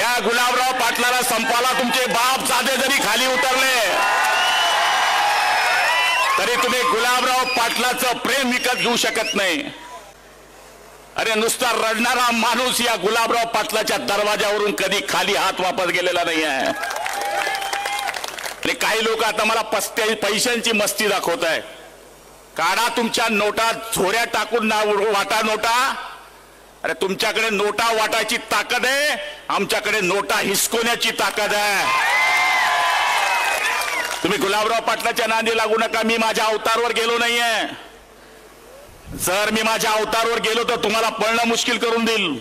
त्या गुलाबराव पाटलाला संपाला तुमचे बाप साधे जरी खाली उतरले तरी तुम्ही गुलाबराव पाटलाचं प्रेम विकत घेऊ शकत नाही. अरे नुसता रडणारा माणूस या गुलाबराव पाटलाच्या दरवाजावरून कधी खाली हात वापस गेलेला नाही आहे. आणि काही लोक आता मला पस्त्या पैशांची मस्ती दाखवत आहे काढा तुमच्या नोटा झोऱ्या टाकून ना वाटा नोटा. अरे तुमच्याकडे नोटा वाटायची ताकद आहे. आमच्याकडे नोटा हिसकवण्याची ताकद आहे. तुम्ही गुलाबराव पाटलाच्या नांदी लागू नका. मी माझ्या अवतारवर गेलो नाहीये. जर मी माझ्या अवतारवर गेलो तर तुम्हाला पळणं मुश्किल करून देईल.